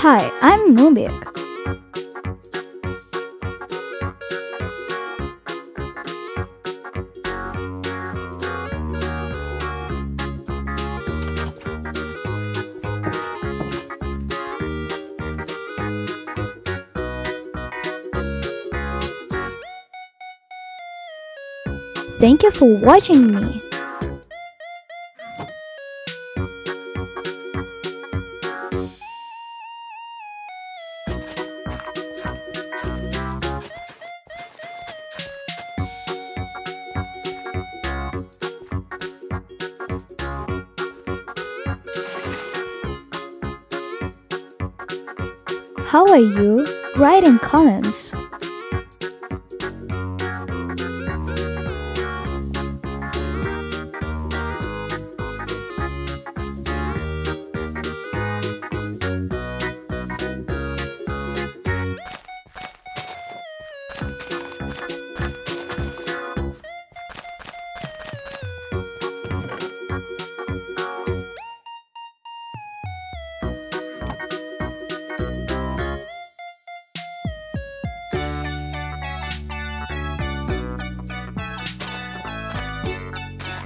Hi, I'm Nubik. Thank you for watching me. How are you? Write in comments.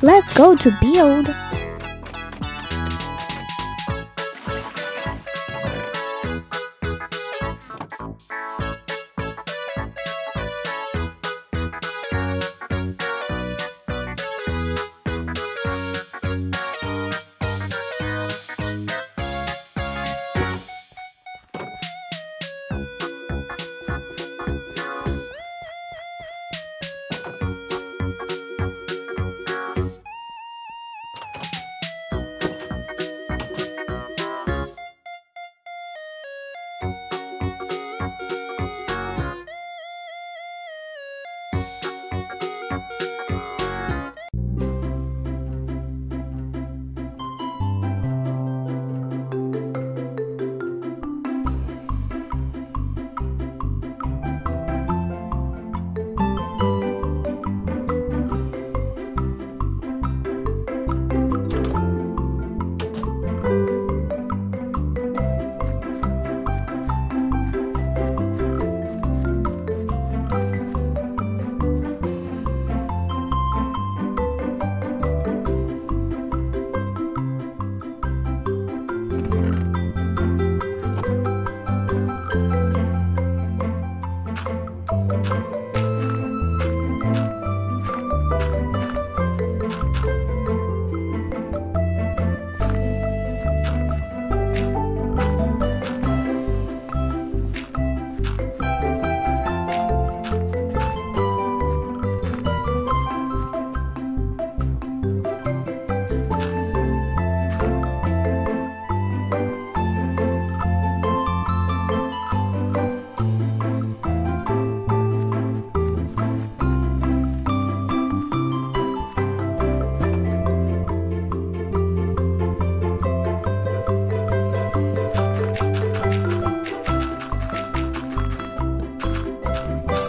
Let's go to build.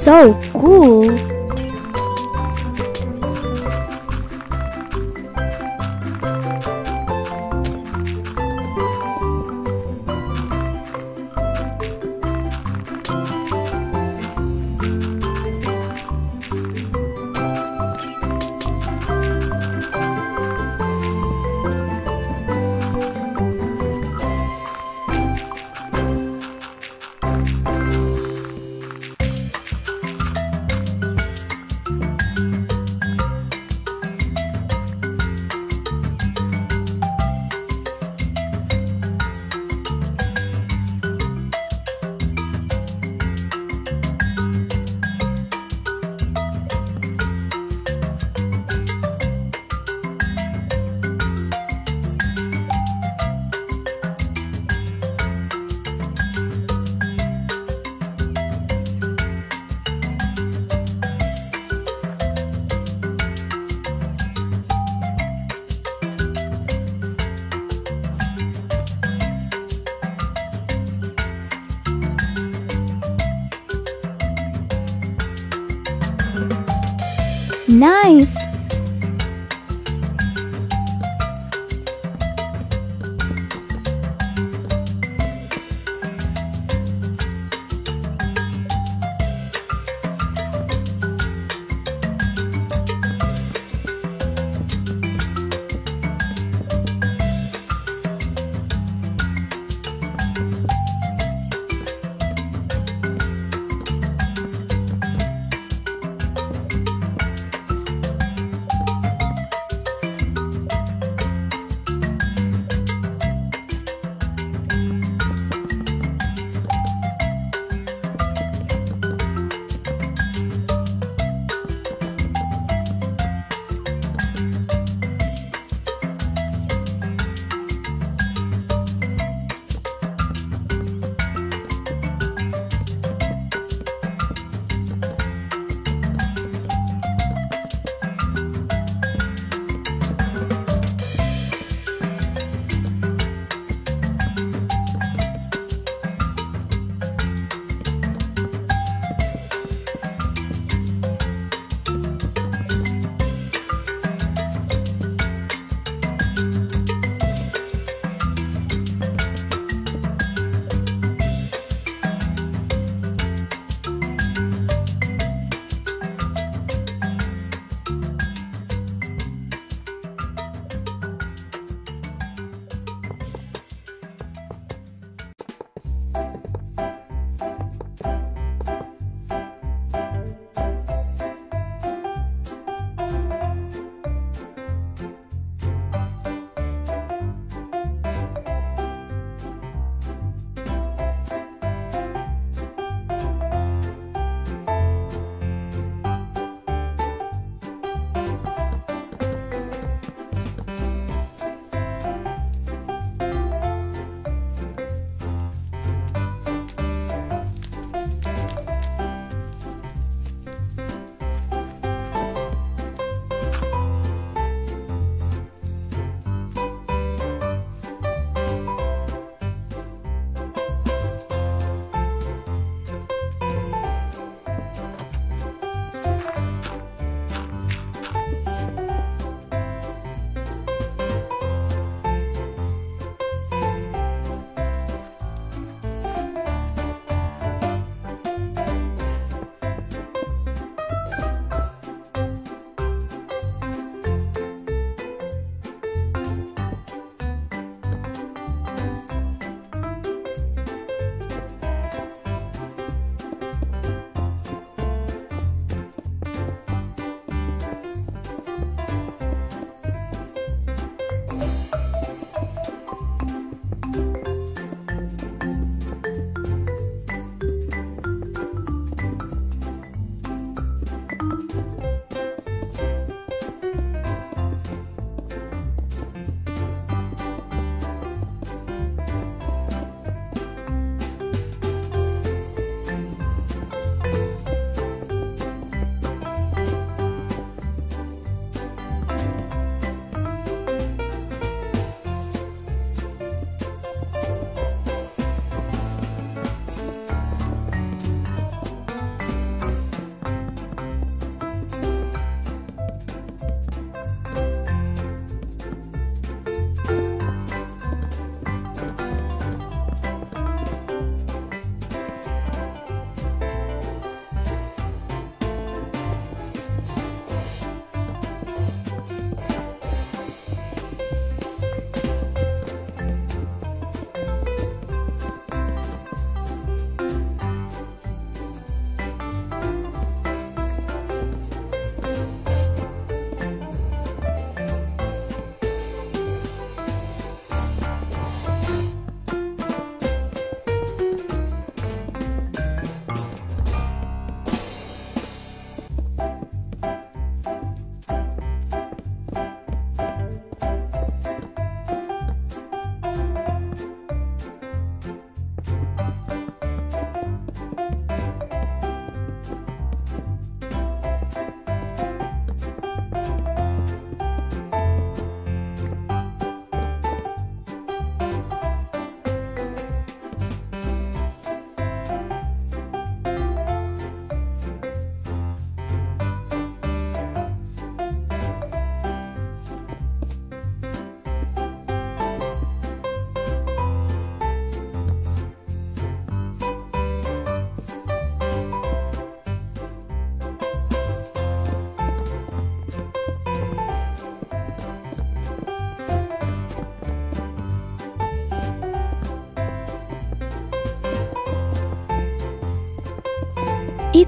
So cool!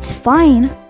It's fine.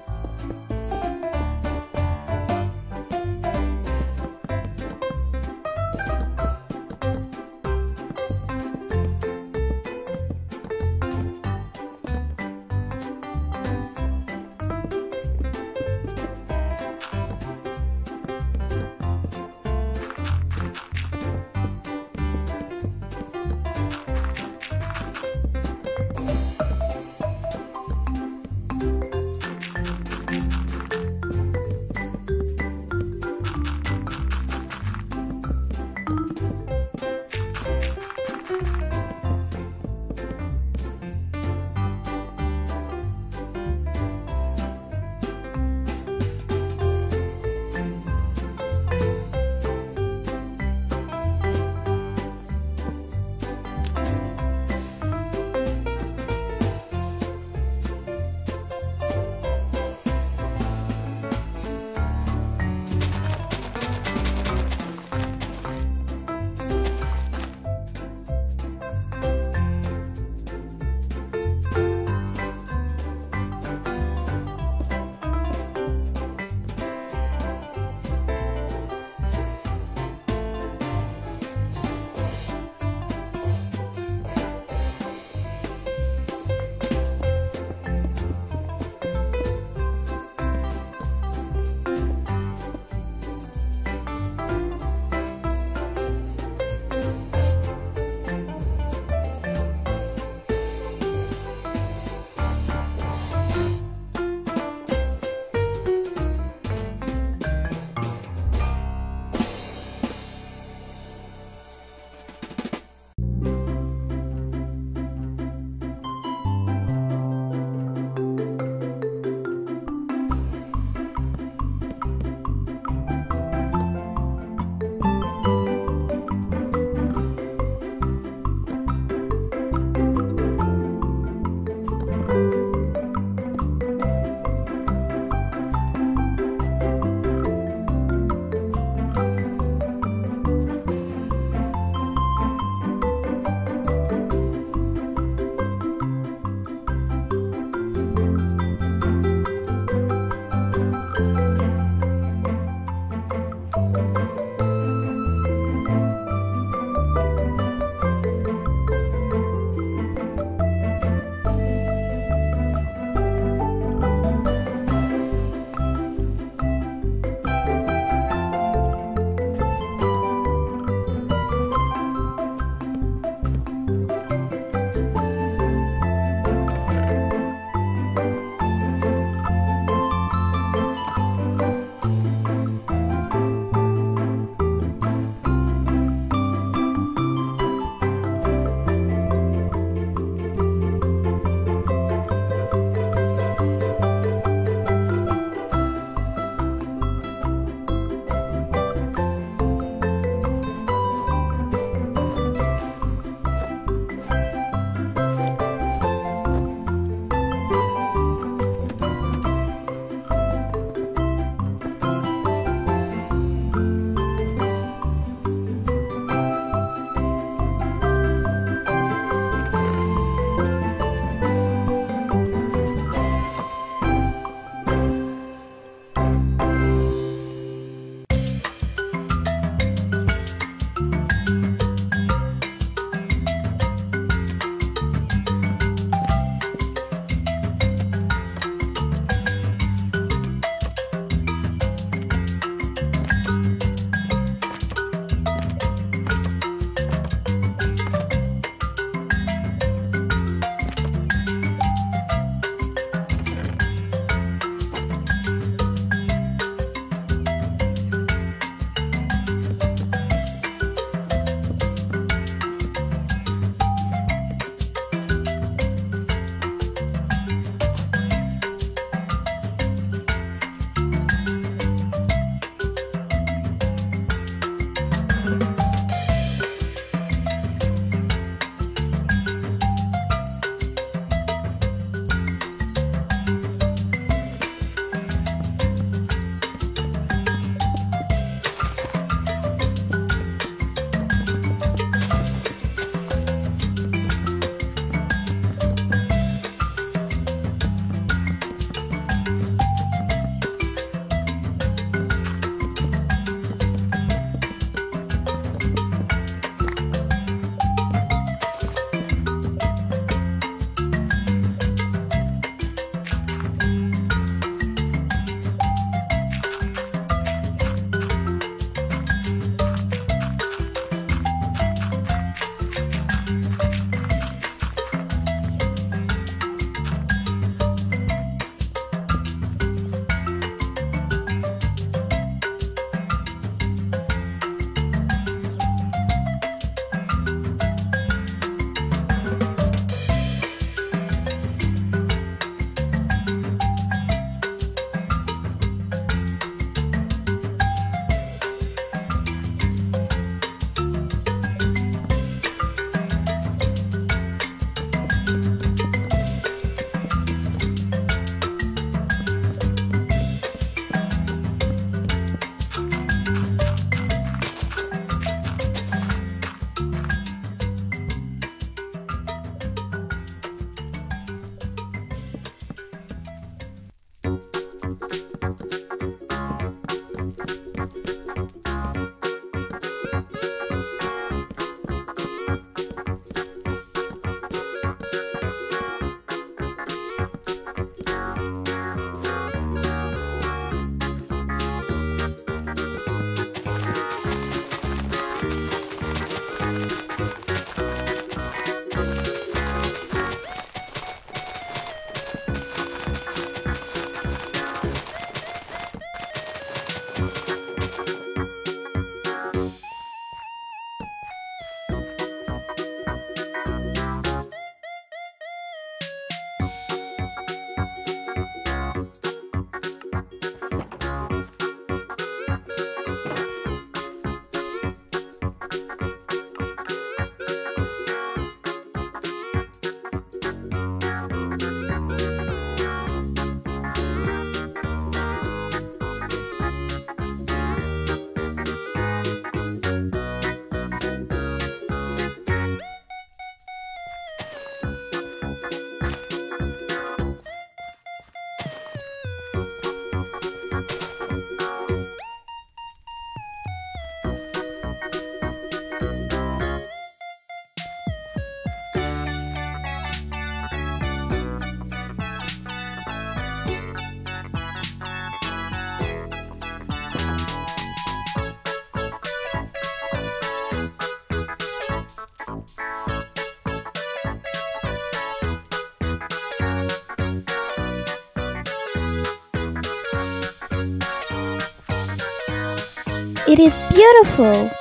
It is beautiful.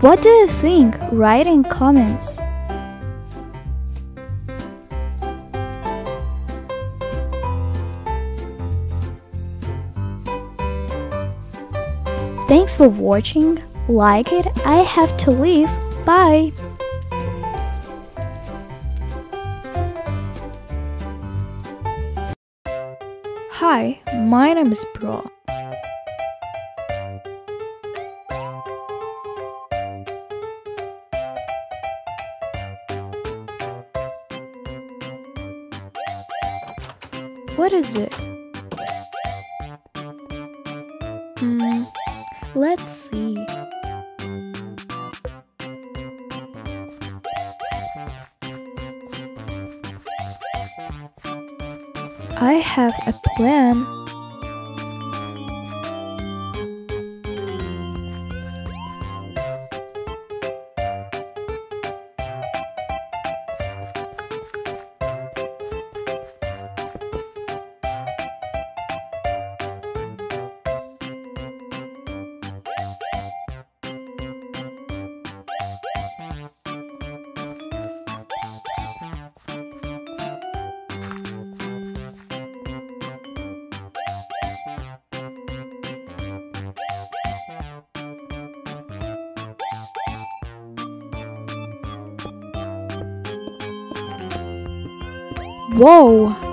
What do you think? Write in comments. Thanks for watching. Like it. I have to leave. Bye. Hi, my name is Bro. Is it? Hmm, let's see. I have a plan. Whoa!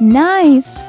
Nice!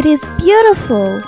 It is beautiful.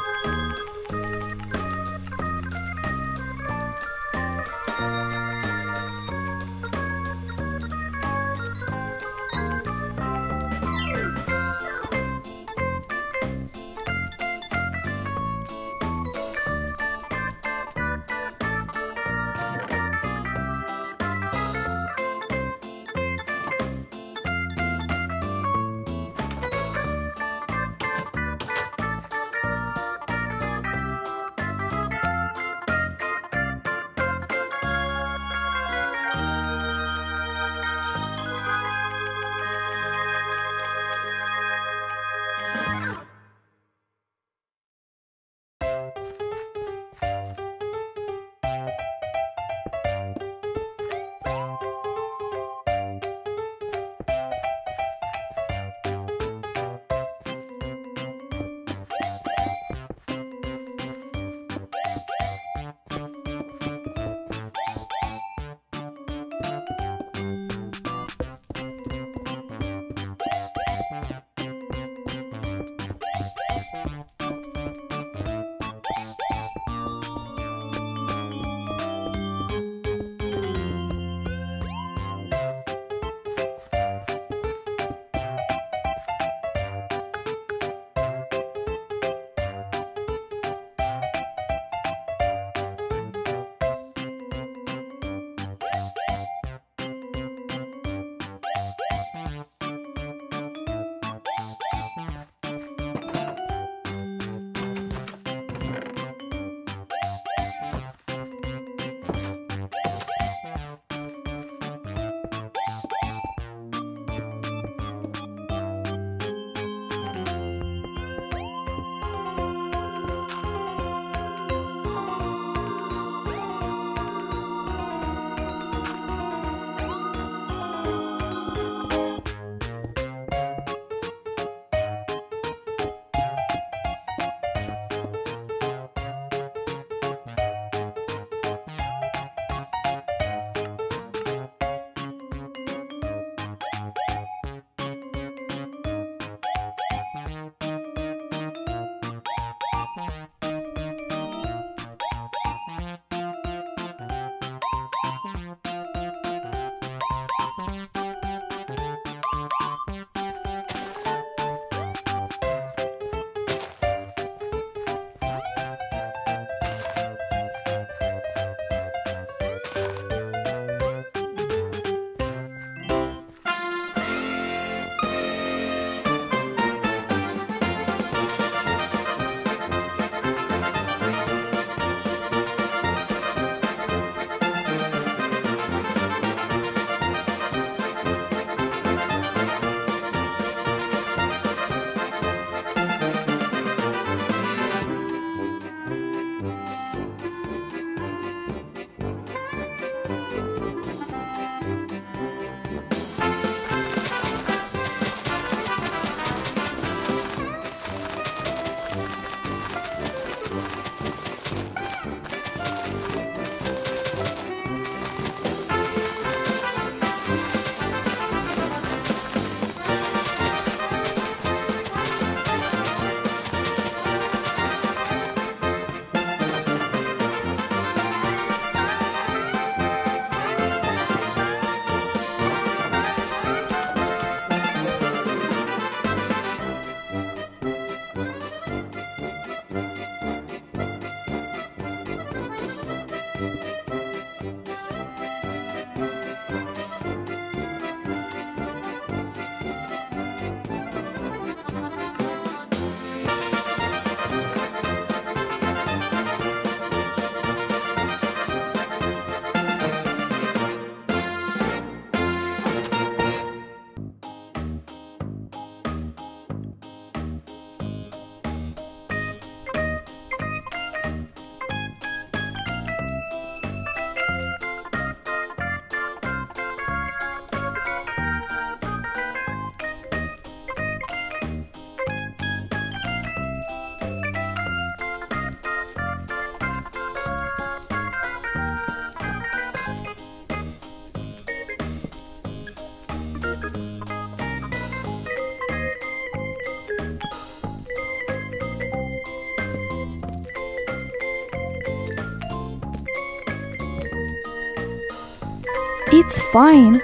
It's fine.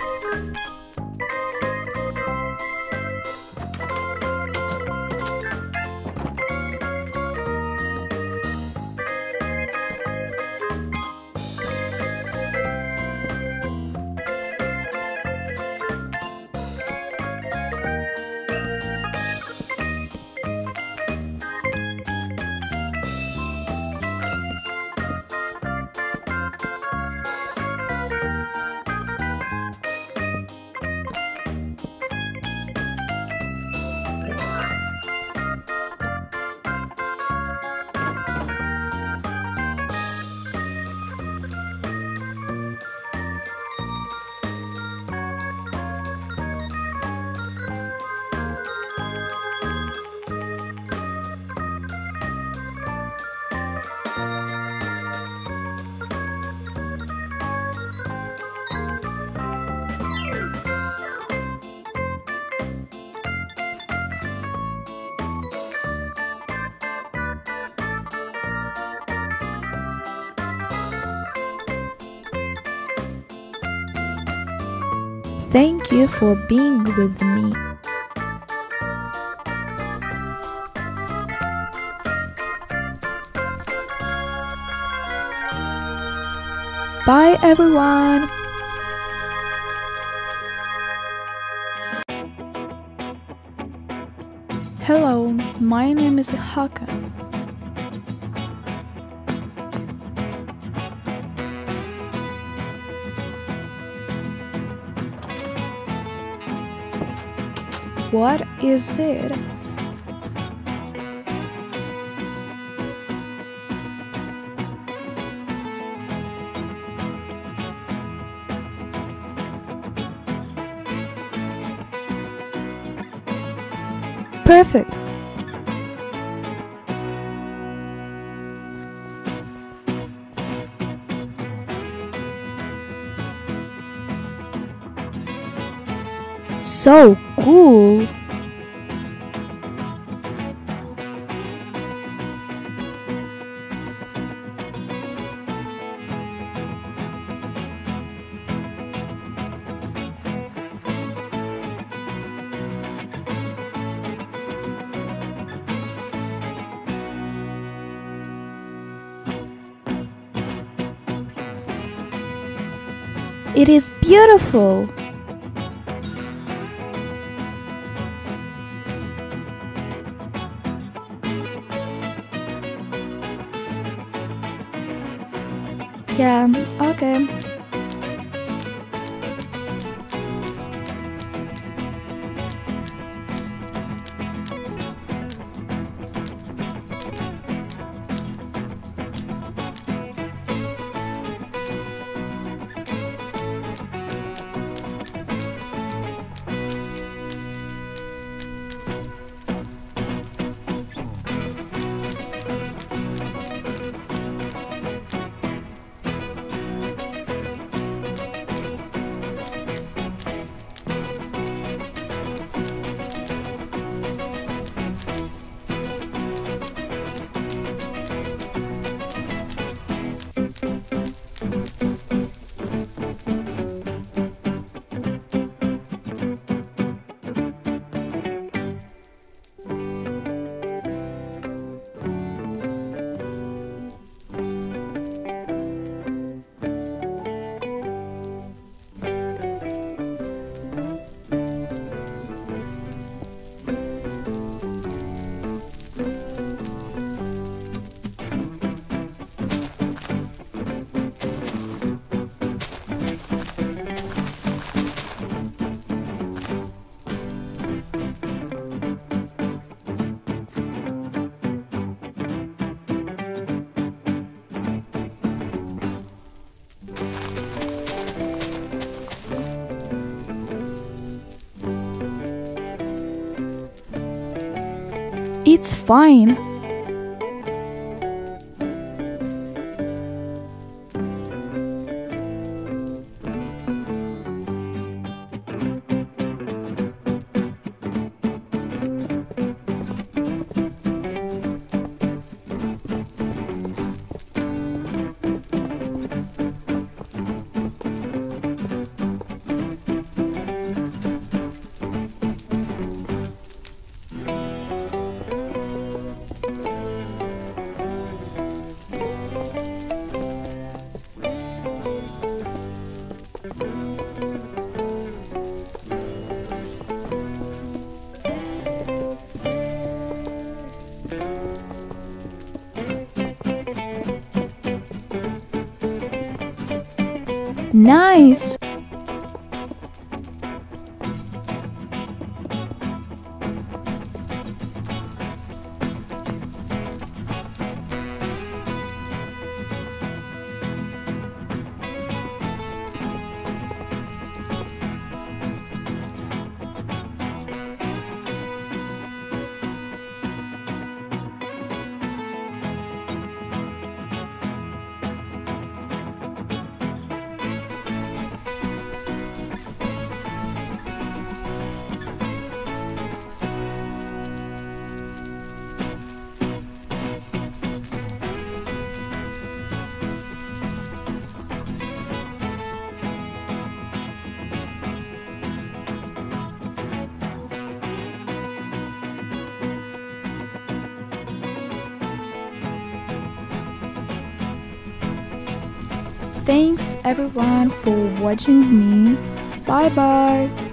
Thank you for being with me. Bye everyone! Hello, my name is Hakan. What is it? Perfect. So cool. It is beautiful. Yeah, okay. It's fine. Nice! Everyone for watching me. Bye bye.